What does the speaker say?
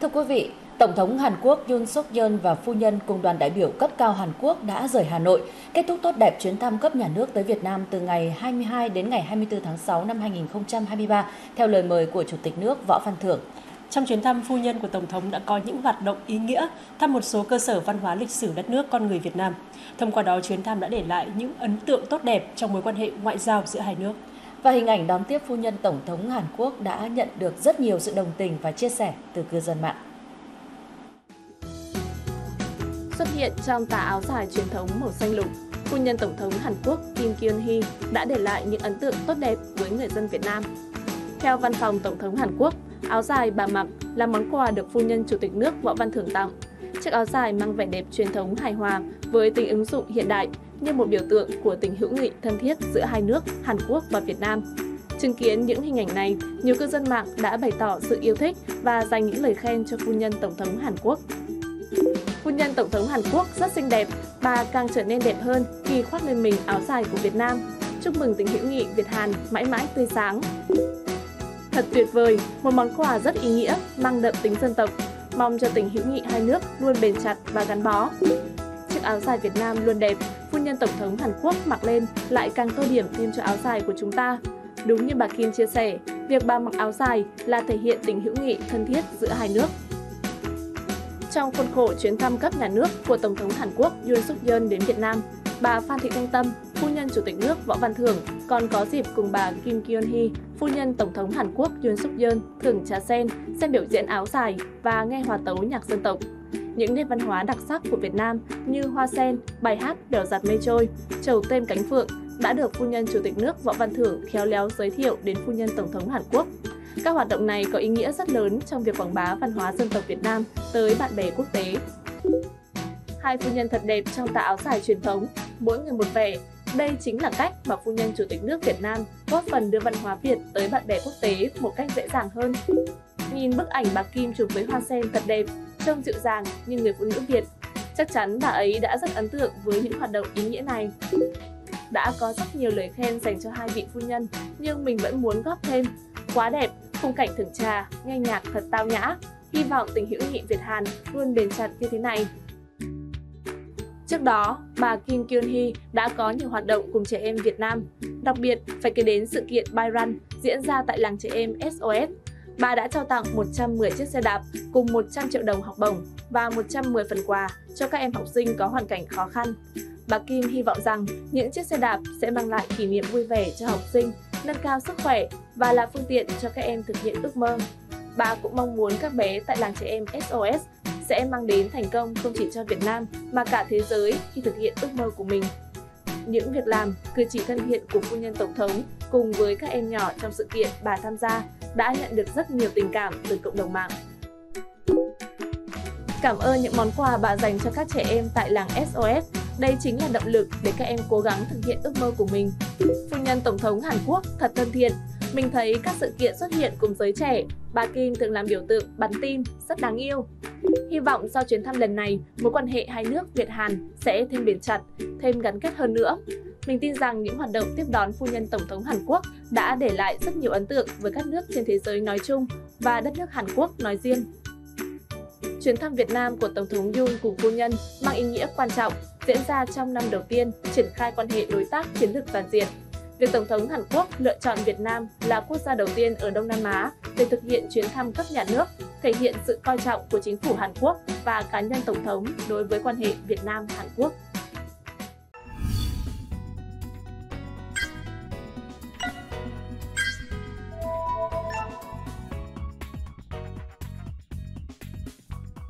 Thưa quý vị, Tổng thống Hàn Quốc Yoon suk yeol và phu nhân cùng đoàn đại biểu cấp cao Hàn Quốc đã rời Hà Nội, kết thúc tốt đẹp chuyến thăm cấp nhà nước tới Việt Nam từ ngày 22 đến ngày 24 tháng 6 năm 2023, theo lời mời của Chủ tịch nước Võ Văn Thưởng. Trong chuyến thăm, phu nhân của Tổng thống đã có những hoạt động ý nghĩa, thăm một số cơ sở văn hóa lịch sử đất nước con người Việt Nam. Thông qua đó, chuyến thăm đã để lại những ấn tượng tốt đẹp trong mối quan hệ ngoại giao giữa hai nước. Và hình ảnh đón tiếp phu nhân Tổng thống Hàn Quốc đã nhận được rất nhiều sự đồng tình và chia sẻ từ cư dân mạng. Xuất hiện trong tà áo dài truyền thống màu xanh lục, phu nhân Tổng thống Hàn Quốc Kim Kyun Hee đã để lại những ấn tượng tốt đẹp với người dân Việt Nam. Theo văn phòng Tổng thống Hàn Quốc, áo dài bà mặc là món quà được phu nhân Chủ tịch nước Võ Văn Thưởng tặng. Chiếc áo dài mang vẻ đẹp truyền thống hài hòa với tính ứng dụng hiện đại như một biểu tượng của tình hữu nghị thân thiết giữa hai nước Hàn Quốc và Việt Nam. Chứng kiến những hình ảnh này, nhiều cư dân mạng đã bày tỏ sự yêu thích và dành những lời khen cho phu nhân Tổng thống Hàn Quốc. Phu nhân Tổng thống Hàn Quốc rất xinh đẹp, bà càng trở nên đẹp hơn khi khoác lên mình áo dài của Việt Nam. Chúc mừng tình hữu nghị Việt Hàn mãi mãi tươi sáng. Thật tuyệt vời, một món quà rất ý nghĩa, mang đậm tính dân tộc. Mong cho tình hữu nghị hai nước luôn bền chặt và gắn bó. Chiếc áo dài Việt Nam luôn đẹp, phu nhân Tổng thống Hàn Quốc mặc lên lại càng tô điểm thêm cho áo dài của chúng ta. Đúng như bà Kim chia sẻ, việc bà mặc áo dài là thể hiện tình hữu nghị thân thiết giữa hai nước. Trong khuôn khổ chuyến thăm cấp nhà nước của Tổng thống Hàn Quốc Yoon suk yeol đến Việt Nam, bà Phan Thị Thanh Tâm, phu nhân Chủ tịch nước Võ Văn Thưởng còn có dịp cùng bà Kim Kyun Hee, phu nhân Tổng thống Hàn Quốc Yoon suk yeol thưởng trà sen, xem biểu diễn áo dài và nghe hòa tấu nhạc dân tộc. Những nét văn hóa đặc sắc của Việt Nam như hoa sen, bài hát đèo giặt mây trôi, trầu tên cánh phượng đã được phu nhân Chủ tịch nước Võ Văn Thưởng khéo léo giới thiệu đến phu nhân Tổng thống Hàn Quốc. Các hoạt động này có ý nghĩa rất lớn trong việc quảng bá văn hóa dân tộc Việt Nam tới bạn bè quốc tế. Hai phu nhân thật đẹp trong tà áo dài truyền thống, mỗi người một vẻ. Đây chính là cách mà phu nhân Chủ tịch nước Việt Nam góp phần đưa văn hóa Việt tới bạn bè quốc tế một cách dễ dàng hơn. Nhìn bức ảnh bà Kim chụp với hoa sen thật đẹp, trông dịu dàng như người phụ nữ Việt. Chắc chắn bà ấy đã rất ấn tượng với những hoạt động ý nghĩa này. Đã có rất nhiều lời khen dành cho hai vị phu nhân, nhưng mình vẫn muốn góp thêm. Quá đẹp, khung cảnh thưởng trà, nghe nhạc thật tao nhã. Hy vọng tình hữu nghị Việt Hàn luôn bền chặt như thế này. Trước đó, bà Kim Kyun Hee đã có nhiều hoạt động cùng trẻ em Việt Nam. Đặc biệt, phải kể đến sự kiện Bay Run diễn ra tại làng trẻ em SOS. Bà đã trao tặng 110 chiếc xe đạp cùng 100 triệu đồng học bổng và 110 phần quà cho các em học sinh có hoàn cảnh khó khăn. Bà Kim hy vọng rằng những chiếc xe đạp sẽ mang lại kỷ niệm vui vẻ cho học sinh, nâng cao sức khỏe và là phương tiện cho các em thực hiện ước mơ. Bà cũng mong muốn các bé tại làng trẻ em SOS sẽ mang đến thành công không chỉ cho Việt Nam mà cả thế giới khi thực hiện ước mơ của mình. Những việc làm, cử chỉ thân thiện của phu nhân Tổng thống cùng với các em nhỏ trong sự kiện bà tham gia đã nhận được rất nhiều tình cảm từ cộng đồng mạng. Cảm ơn những món quà bà dành cho các trẻ em tại làng SOS. Đây chính là động lực để các em cố gắng thực hiện ước mơ của mình. Phu nhân Tổng thống Hàn Quốc thật thân thiện. Mình thấy các sự kiện xuất hiện cùng giới trẻ, bà Kim thường làm biểu tượng bắn tim, rất đáng yêu. Hy vọng sau chuyến thăm lần này, mối quan hệ hai nước Việt Hàn sẽ thêm bền chặt, thêm gắn kết hơn nữa. Mình tin rằng những hoạt động tiếp đón phu nhân Tổng thống Hàn Quốc đã để lại rất nhiều ấn tượng với các nước trên thế giới nói chung và đất nước Hàn Quốc nói riêng. Chuyến thăm Việt Nam của Tổng thống Yoon cùng phu nhân mang ý nghĩa quan trọng diễn ra trong năm đầu tiên triển khai quan hệ đối tác chiến lược toàn diện. Việc Tổng thống Hàn Quốc lựa chọn Việt Nam là quốc gia đầu tiên ở Đông Nam Á để thực hiện chuyến thăm cấp nhà nước, thể hiện sự coi trọng của chính phủ Hàn Quốc và cá nhân Tổng thống đối với quan hệ Việt Nam-Hàn Quốc.